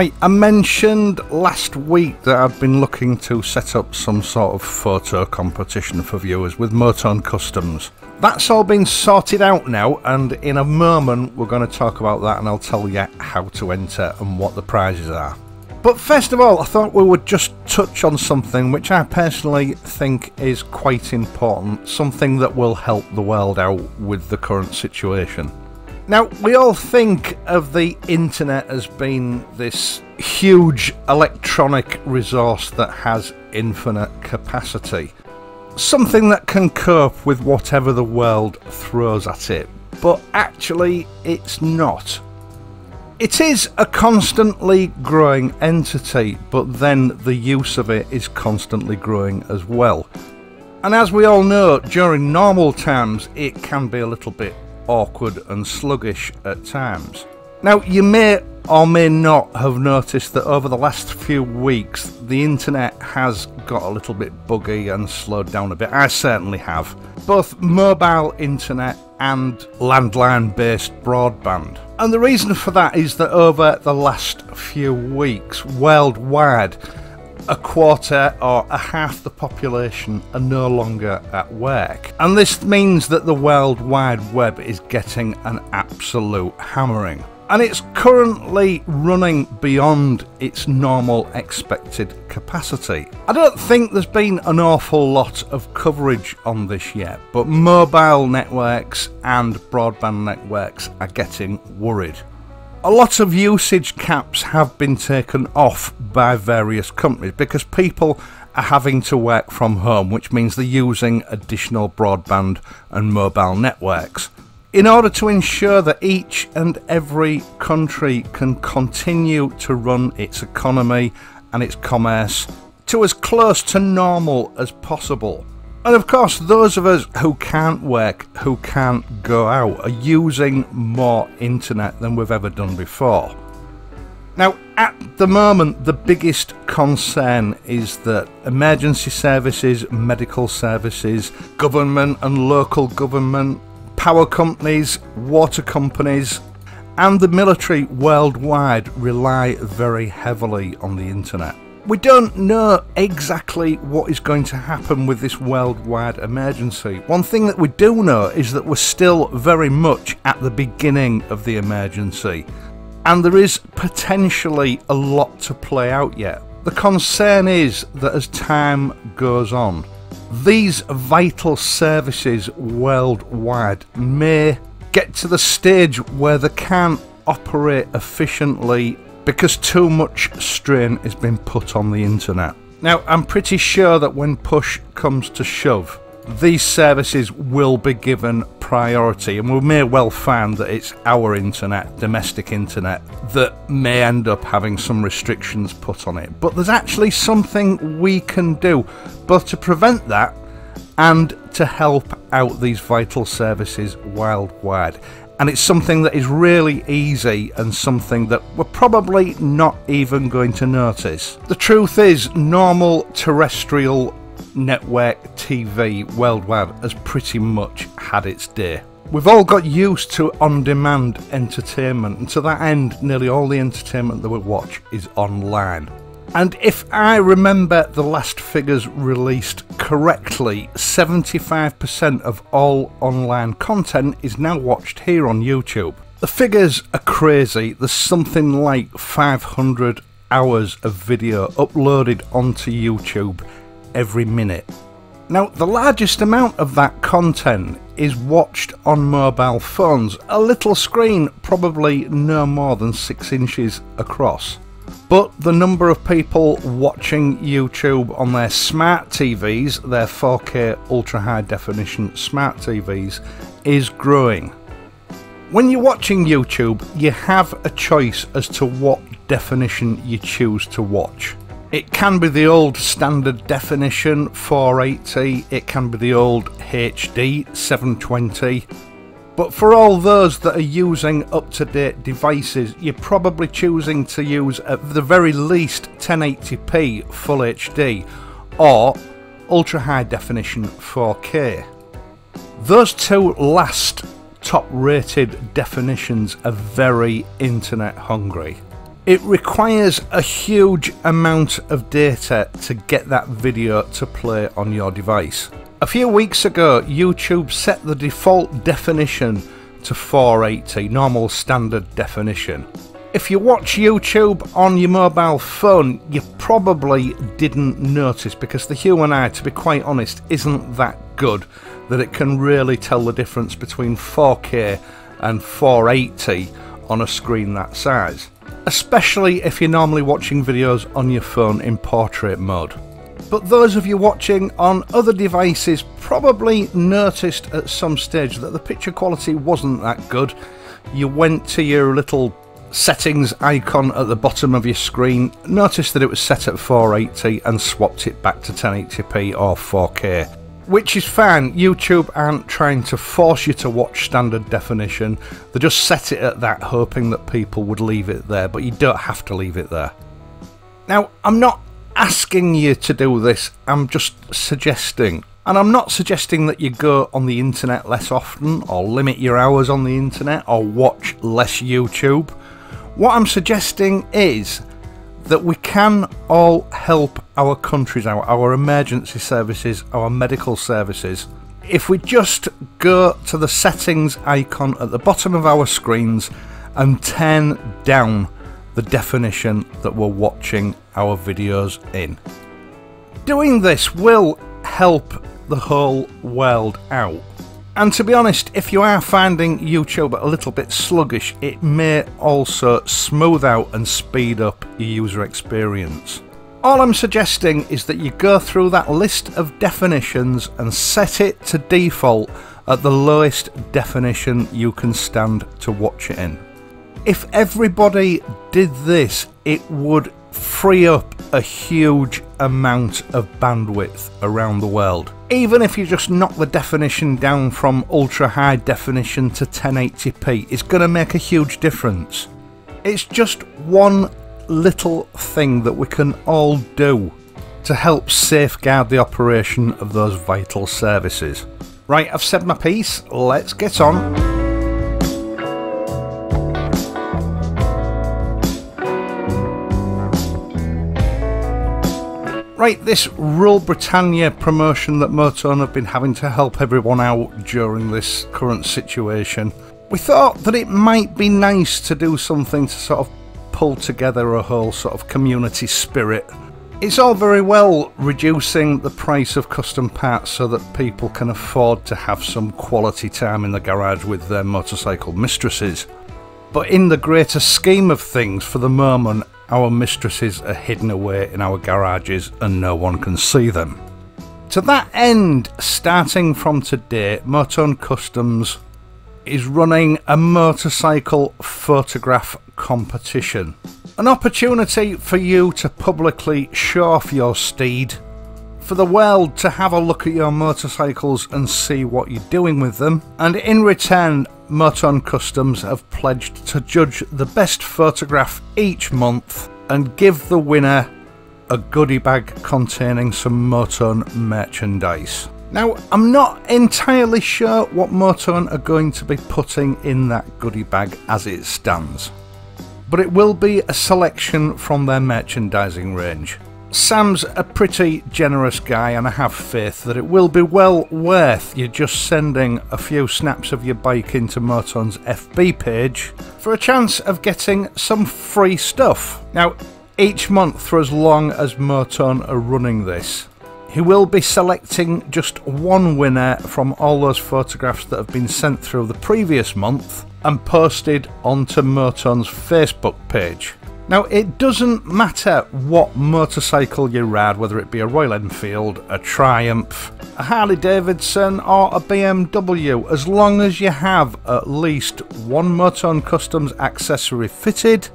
Right, I mentioned last week that I'd been looking to set up some sort of photo competition for viewers with Motone Customs. That's all been sorted out now, and in a moment we're going to talk about that and I'll tell you how to enter and what the prizes are. But first of all, I thought we would just touch on something which I personally think is quite important, something that will help the world out with the current situation. Now, we all think of the internet as being this huge electronic resource that has infinite capacity. Something that can cope with whatever the world throws at it. But actually, it's not. It is a constantly growing entity, but then the use of it is constantly growing as well. And as we all know, during normal times, it can be a little bit awkward and sluggish at times. Now, you may or may not have noticed that over the last few weeks the internet has got a little bit buggy and slowed down a bit. I certainly have. Both mobile internet and landline based broadband. And the reason for that is that over the last few weeks, worldwide, a quarter or a half the population are no longer at work. And this means that the World Wide Web is getting an absolute hammering. And it's currently running beyond its normal expected capacity. I don't think there's been an awful lot of coverage on this yet, but mobile networks and broadband networks are getting worried. A lot of usage caps have been taken off by various companies because people are having to work from home, which means they're using additional broadband and mobile networks. In order to ensure that each and every country can continue to run its economy and its commerce to as close to normal as possible. And of course, those of us who can't work, who can't go out, are using more internet than we've ever done before. Now, at the moment, the biggest concern is that emergency services, medical services, government and local government, power companies, water companies, and the military worldwide rely very heavily on the internet. We don't know exactly what is going to happen with this worldwide emergency. One thing that we do know is that we're still very much at the beginning of the emergency, and there is potentially a lot to play out yet. The concern is that as time goes on, these vital services worldwide may get to the stage where they can't operate efficiently because too much strain has been put on the internet. Now, I'm pretty sure that when push comes to shove, these services will be given priority, and we may well find that it's our internet, domestic internet, that may end up having some restrictions put on it. But there's actually something we can do both to prevent that and to help out these vital services worldwide and it's something that is really easy and something that we're probably not even going to notice. The truth is, normal terrestrial network TV worldwide has pretty much had its day. We've all got used to on demand entertainment, and to that end, nearly all the entertainment that we watch is online. And if I remember the last figures released correctly, 75% of all online content is now watched here on YouTube. The figures are crazy. There's something like 500 hours of video uploaded onto YouTube every minute. Now, the largest amount of that content is watched on mobile phones, a little screen probably no more than 6 inches across. But the number of people watching YouTube on their smart TVs, their 4K ultra high definition smart TVs, is growing. When you're watching YouTube, you have a choice as to what definition you choose to watch. It can be the old standard definition 480, it can be the old HD 720, but for all those that are using up-to-date devices, you're probably choosing to use at the very least 1080p Full HD or ultra high definition 4K. Those two last top rated definitions are very internet hungry. It requires a huge amount of data to get that video to play on your device. A few weeks ago, YouTube set the default definition to 480, normal standard definition. If you watch YouTube on your mobile phone, you probably didn't notice because the human eye, to be quite honest, isn't that good that it can really tell the difference between 4K and 480 on a screen that size especially if you're normally watching videos on your phone in portrait mode. But those of you watching on other devices probably noticed at some stage that the picture quality wasn't that good. You went to your little settings icon at the bottom of your screen, noticed that it was set at 480 and swapped it back to 1080p or 4K which is fine. YouTube aren't trying to force you to watch standard definition. They just set it at that, hoping that people would leave it there, but you don't have to leave it there. Now, I'm not asking you to do this, I'm just suggesting. And I'm not suggesting that you go on the internet less often, or limit your hours on the internet, or watch less YouTube. What I'm suggesting is that we can all help our countries out, our emergency services, our medical services. If we just go to the settings icon at the bottom of our screens and turn down the definition that we're watching our videos in. Doing this will help the whole world out. And to be honest, if you are finding YouTube a little bit sluggish, it may also smooth out and speed up your user experience. All I'm suggesting is that you go through that list of definitions and set it to default at the lowest definition you can stand to watch it in. If everybody did this, it would free up a huge amount of bandwidth around the world. Even if you just knock the definition down from ultra high definition to 1080p, it's going to make a huge difference. It's just one little thing that we can all do to help safeguard the operation of those vital services. Right, I've said my piece, let's get on. Right, this Rule Britannia promotion that Motone have been having to help everyone out during this current situation, we thought that it might be nice to do something to sort of pull together a whole sort of community spirit. It's all very well reducing the price of custom parts so that people can afford to have some quality time in the garage with their motorcycle mistresses. But in the greater scheme of things, for the moment, our mistresses are hidden away in our garages and no one can see them. To that end, starting from today, Motone Customs is running a motorcycle photograph competition. An opportunity for you to publicly show off your steed, for the world to have a look at your motorcycles and see what you're doing with them, and in return, Motone Customs have pledged to judge the best photograph each month and give the winner a goodie bag containing some Motone merchandise. Now, I'm not entirely sure what Motone are going to be putting in that goodie bag as it stands, but it will be a selection from their merchandising range. Sam's a pretty generous guy and I have faith that it will be well worth you just sending a few snaps of your bike into Motone's FB page for a chance of getting some free stuff. Now, each month for as long as Motone are running this, he will be selecting just one winner from all those photographs that have been sent through the previous month and posted onto Motone's Facebook page. Now, it doesn't matter what motorcycle you ride, whether it be a Royal Enfield, a Triumph, a Harley Davidson, or a BMW, as long as you have at least one Motone Customs accessory fitted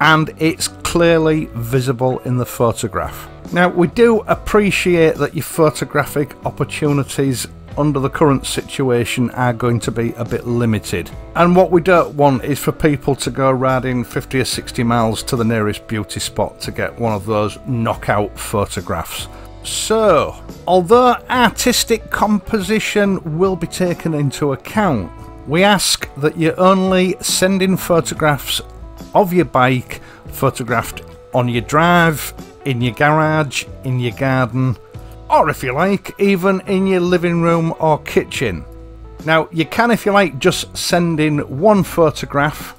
and it's clearly visible in the photograph. Now, we do appreciate that your photographic opportunities under the current situation are going to be a bit limited. And what we don't want is for people to go riding 50 or 60 miles to the nearest beauty spot to get one of those knockout photographs. So, although artistic composition will be taken into account, we ask that you only send in photographs of your bike photographed on your drive, in your garage, in your garden, or if you like, even in your living room or kitchen. Now, you can, if you like, just send in one photograph,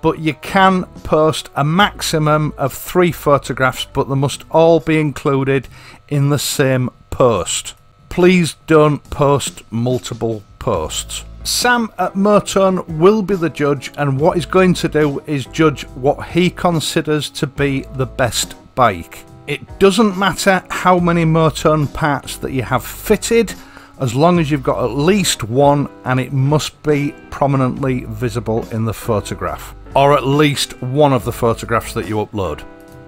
but you can post a maximum of three photographs, but they must all be included in the same post. Please don't post multiple posts. Sam at Motone will be the judge, and what he's going to do is judge what he considers to be the best bike. It doesn't matter how many Motone parts that you have fitted, as long as you've got at least one and it must be prominently visible in the photograph, or at least one of the photographs that you upload.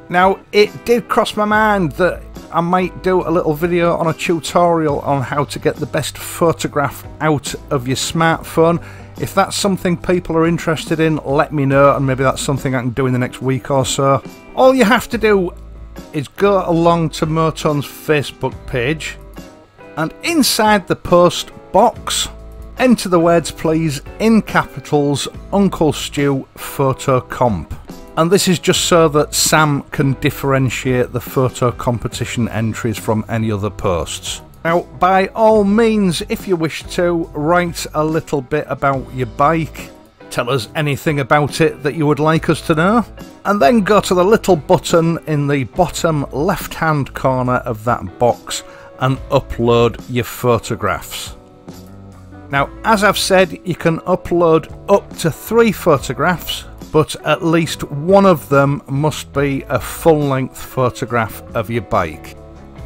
Now, it did cross my mind that I might do a little video on a tutorial on how to get the best photograph out of your smartphone. If that's something people are interested in, let me know and maybe that's something I can do in the next week or so. All you have to do is go along to Motone's Facebook page and inside the post box enter the words please in capitals Uncle Stew photo comp. And this is just so that Sam can differentiate the photo competition entries from any other posts. Now, by all means, if you wish to, write a little bit about your bike, tell us anything about it that you would like us to know, and then go to the little button in the bottom left hand corner of that box and upload your photographs. Now, as I've said, you can upload up to three photographs but at least one of them must be a full-length photograph of your bike.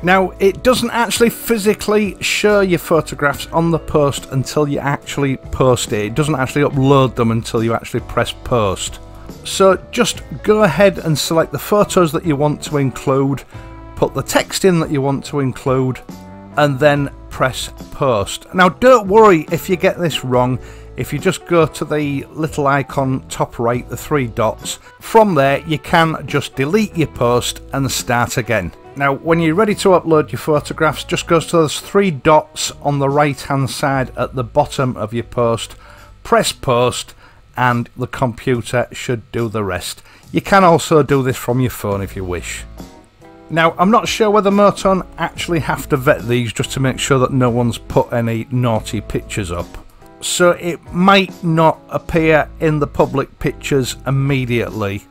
Now, it doesn't actually physically show your photographs on the post until you actually post it. It doesn't actually upload them until you actually press post. So just go ahead and select the photos that you want to include, put the text in that you want to include, and then press post. Now don't worry if you get this wrong, if you just go to the little icon top right, the three dots, from there you can just delete your post and start again. Now when you're ready to upload your photographs just go to those three dots on the right hand side at the bottom of your post, press post and the computer should do the rest. You can also do this from your phone if you wish. Now, I'm not sure whether Motone actually have to vet these just to make sure that no one's put any naughty pictures up. So it might not appear in the public pictures immediately,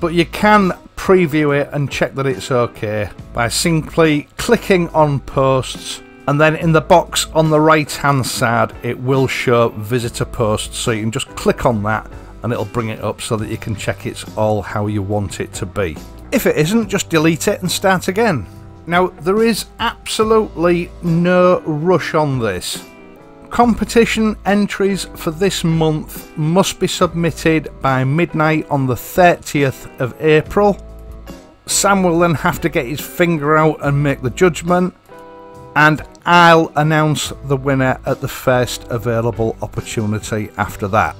but you can preview it and check that it's okay by simply clicking on posts and then in the box on the right hand side it will show visitor posts so you can just click on that and it'll bring it up so that you can check it's all how you want it to be. If it isn't, just delete it and start again. Now, there is absolutely no rush on this. Competition entries for this month must be submitted by midnight on the 30th of April. Sam will then have to get his finger out and make the judgment, and I'll announce the winner at the first available opportunity after that.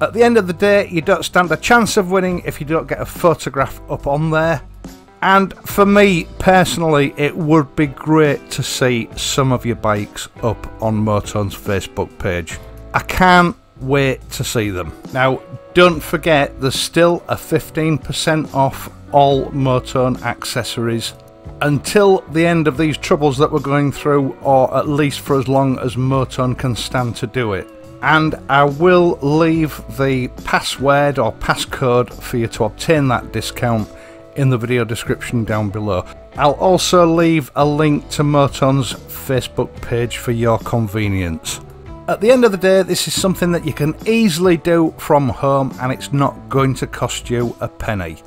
At the end of the day, you don't stand a chance of winning if you don't get a photograph up on there. And for me personally, it would be great to see some of your bikes up on Motone's Facebook page. I can't wait to see them. Now, don't forget there's still a 15% off all Motone accessories until the end of these troubles that we're going through, or at least for as long as Motone can stand to do it and I will leave the password or passcode for you to obtain that discount in the video description down below. I'll also leave a link to Motone's Facebook page for your convenience. At the end of the day, this is something that you can easily do from home and it's not going to cost you a penny.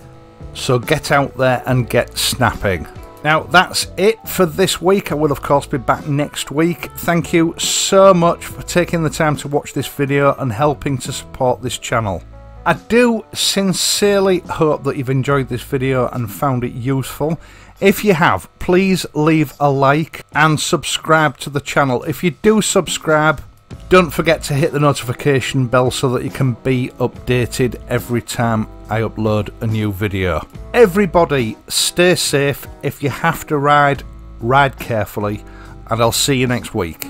So get out there and get snapping. Now, that's it for this week. I will, of course, be back next week. Thank you so much for taking the time to watch this video and helping to support this channel. I do sincerely hope that you've enjoyed this video and found it useful. If you have, please leave a like and subscribe to the channel. If you do subscribe, don't forget to hit the notification bell so that you can be updated every time I upload a new video. Everybody stay safe. If you have to ride, ride carefully and I'll see you next week.